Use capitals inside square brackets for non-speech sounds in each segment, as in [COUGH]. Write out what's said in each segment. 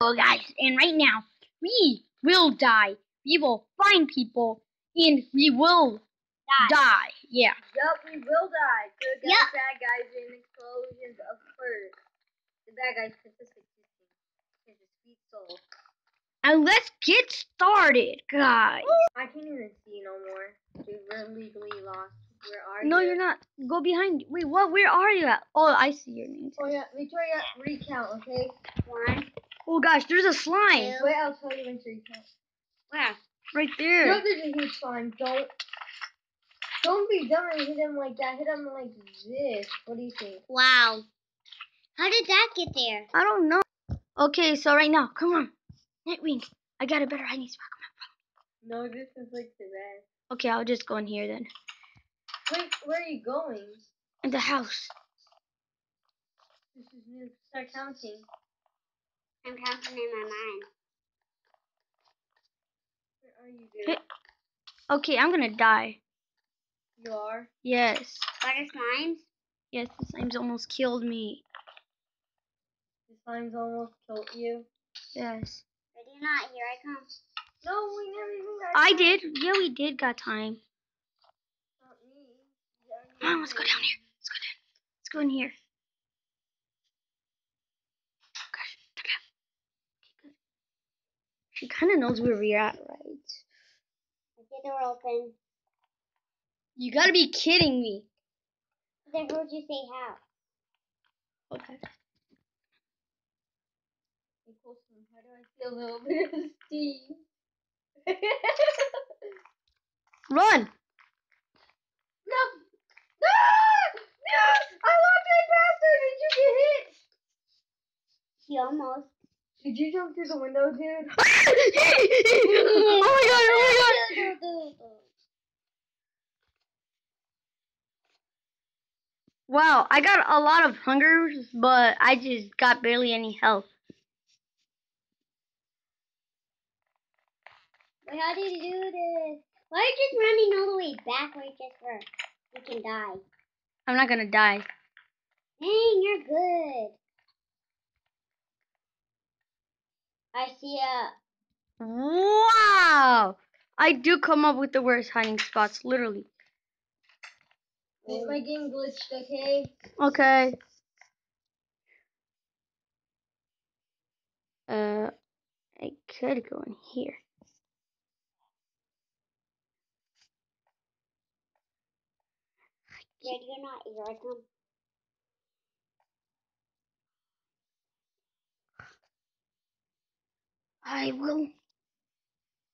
Oh, guys, and right now we will die. We will find people, and we will Die. die. Yeah. Yup, we will die. Good guys, Yup. bad guys, and explosions of furs. The bad guys of existing. His sweet soul. And let's get started, guys. I can't even see no more. Dude, we're legally lost. Where are you? No, you're not. Go behind. Wait, what? Where are you at? Oh, I see your name. Oh yeah, Viktoria, recount, okay? One. Oh gosh, there's a slime Two. Wait, I'll tell you when to recount. Where? right No, there's a huge slime. Don't. Don't be dumb and hit him like that. Hit him like this. What do you think? Wow. How did that get there? I don't know. Okay, so right now, come on, Nightwing. I got a better hiding spot. Come No, this is like the best. Okay, I'll just go in here then. Wait, where are you going? In the house. This is new. Start counting. I'm counting in my mind. Where are you, dude? Hey. Okay, I'm gonna die. You are. Yes. Butter slimes? Yes, the slime's almost killed me. The slime's almost killed you. Yes. Ready or not, here I come. No, we never even got. I did. Yeah, we did got time. Not me. Yeah, Come on, let's go down here. Let's go down. Let's go in here. Gosh, look at that. Okay, good. She kind of knows where we're at, right? The door open? You gotta be kidding me. I heard you say how. Okay. How do I feel a little bit of steam? Run! No! No! No! I right past her! Did you get hit? He almost. Did you jump through the window, dude? [LAUGHS] Oh, oh my god, oh my god! Wow, I got a lot of hunger, but I just got barely any health. Wait, how did you do this? Why are you just running all the way back backwards just for you can die? I'm not gonna die. Dang, you're good. I see a. Wow! I do come up with the worst hiding spots, literally. Wait, my game glitched, okay? Okay. Uh, I could go in here. Ready or not, here I come. I will.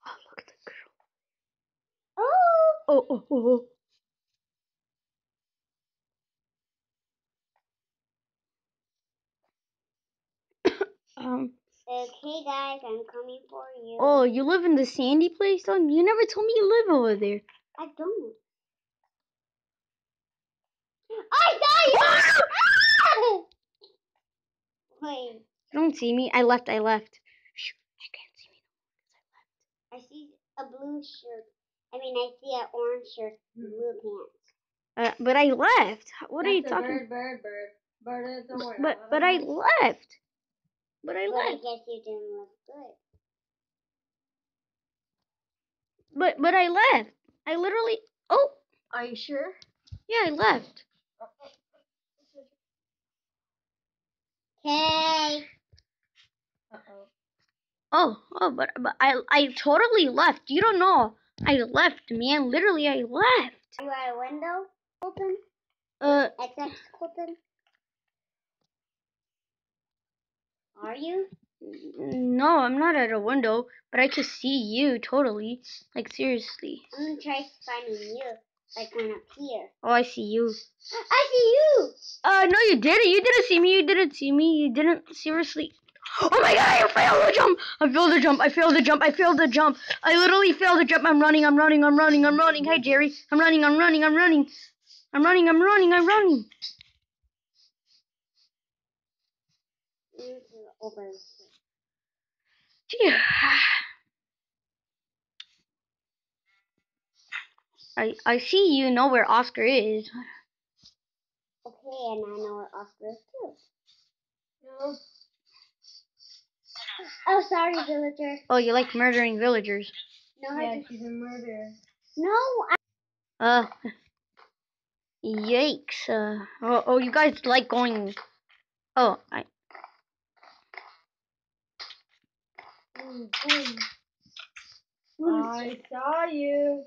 Oh, look at the girl. Oh! Oh, oh, oh, oh. [COUGHS] um. Okay, guys, I'm coming for you. Oh, you live in the sandy place, don't you? never told me you live over there. I don't. I died! [LAUGHS] Ah! Wait, You don't see me. I left. I left. Shh, you can't see me because I left. I see a blue shirt. I mean, I see an orange shirt, and blue pants. Uh, but I left. What are you That's a talking? Bird, bird, bird. Bird, don't worry. But but I left. But I But I guess you didn't look good. But but I left. I literally. Oh Are you sure? yeah, I left. Okay. Uh-oh. Oh oh, oh, but but I I totally left. You don't know. I left, man. Literally, I left. You got a window open? Uh, XX open? Are you? no, I'm not at a window, but I could see you totally. Like seriously. I'm gonna try finding you. Like one up here. Oh, I see you. I see you! Uh, no, you didn't. You didn't see me. You didn't see me. You didn't seriously. Oh my god! I failed the jump. I failed the jump. I failed the jump. I failed the jump. I literally failed the jump. I'm running. I'm running. I'm running. I'm running. Hey Jerry. I'm running. I'm running. I'm running. I'm running. I'm running. I'm running. I I see you know where Oscar is. Okay, and I know where Oscar is too. No. Oh, sorry, villager. Oh, you like murdering villagers. No, I Yeah, just, she's a murderer. no, I, Uh, yikes. Uh, oh, oh, you guys like going. Oh, I. boom, boom. I saw you.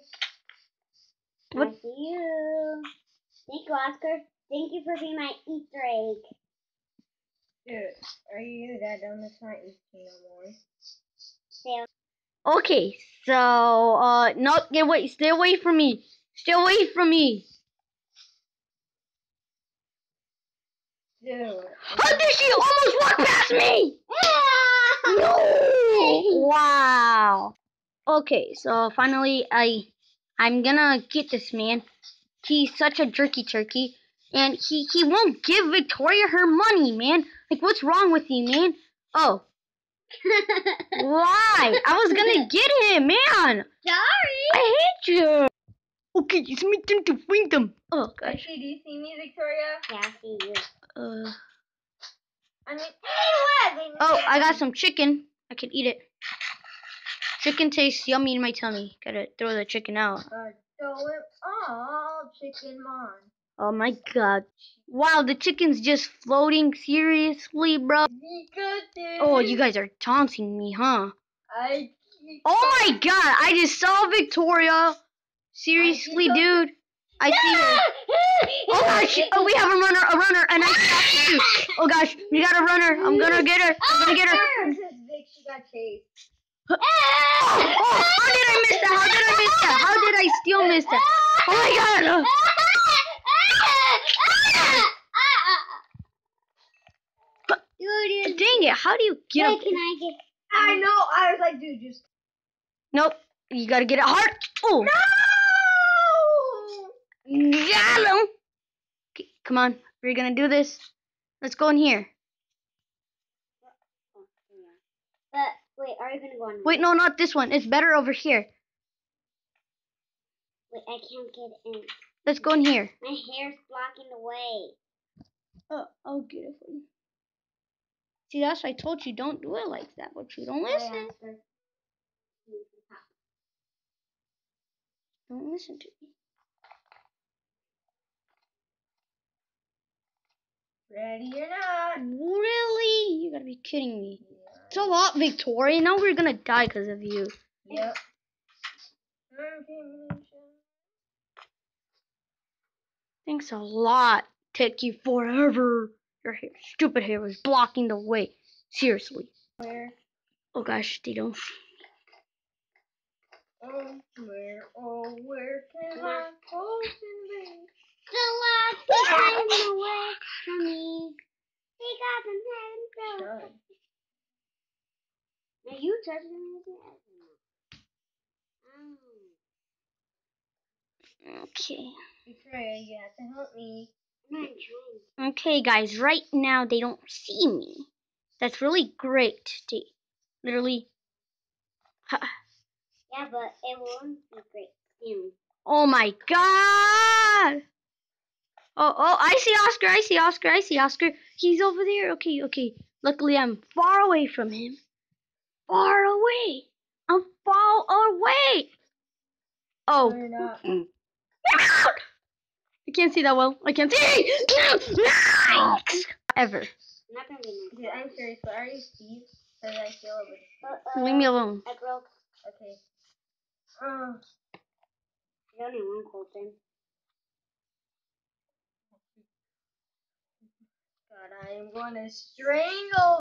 What? I see you. Thank you, Oscar. Thank you for being my Easter egg. Dude, are you that dumb? It's not Easter no more. Stay Okay, so uh, no, get away, stay away from me, stay away from me. Dude. How did she almost walk past me? [LAUGHS] No! Wow. Okay, so finally, I, I'm gonna get this man. He's such a jerky turkey, and he he won't give Viktoria her money, man. Like, what's wrong with you, man? Oh, why? I was gonna [LAUGHS] get him, man. Sorry. I hate you. Okay, it's my turn to find them. Oh gosh. Actually, do you see me, Viktoria? Yeah, I see you. Uh. I mean, anyway. Oh, I got some chicken. I can eat it. Chicken tastes yummy in my tummy. Gotta throw the chicken out. Uh, so it all chicken mon. Oh my god. Wow, the chicken's just floating. Seriously, bro? Oh, you guys are taunting me, huh? I. Oh my god, I just saw Viktoria. Seriously, dude. I see her. [LAUGHS] Oh gosh, oh, we have a runner, a runner, and I stopped you. [LAUGHS] Oh gosh, we got a runner. I'm gonna get her. I'm gonna get her. Oh, this is Vic. She got chased. [LAUGHS] Oh, oh, how did I miss that? How did I miss that? How did I still miss that? Oh my god. Dude, Dang it, how do you get up? Wait, can I get? I know. I was like, dude, just. Nope, you gotta get it hard. Oh, No! got him. Okay, come on, we're gonna do this. Let's go in here. But wait, are you gonna go on? Wait, no, not this one. It's better over here. Wait, I can't get in. Let's go in here. My hair's blocking the way. Oh, I'll get it for you. See, that's why I told you don't do it like that, but you don't listen. Don't listen to me. Ready or not? Really? You gotta be kidding me. It's a lot, Viktoria. Now we're gonna die because of you. Yep. Thanks a lot. Take you forever. Your hair, stupid hair was blocking the way. Seriously. Where? Oh gosh, they don't. Oh, where? Oh, where can I go and be? The last [LAUGHS] time away from me. He got some heaven so. Shut. Are you touching me ass? Oh. Mm. Okay. Viktoria, you have to help me. I'm not trying. Okay, guys. Right now they don't see me. That's really great. They literally. Yeah, but it won't be great soon. Oh my god! Oh, oh, I see Oscar, I see Oscar, I see Oscar. He's over there. Okay, okay. Luckily, I'm far away from him. Far away. I'm far away. Oh. [LAUGHS] We're not. I can't see that well. I can't see. Ever. I'm not gonna be nice. I'm serious, but are you Steve? Because I feel over Uh-oh. Leave me alone. I broke. Okay. Oh, I only one Colton. God, I am gonna strangle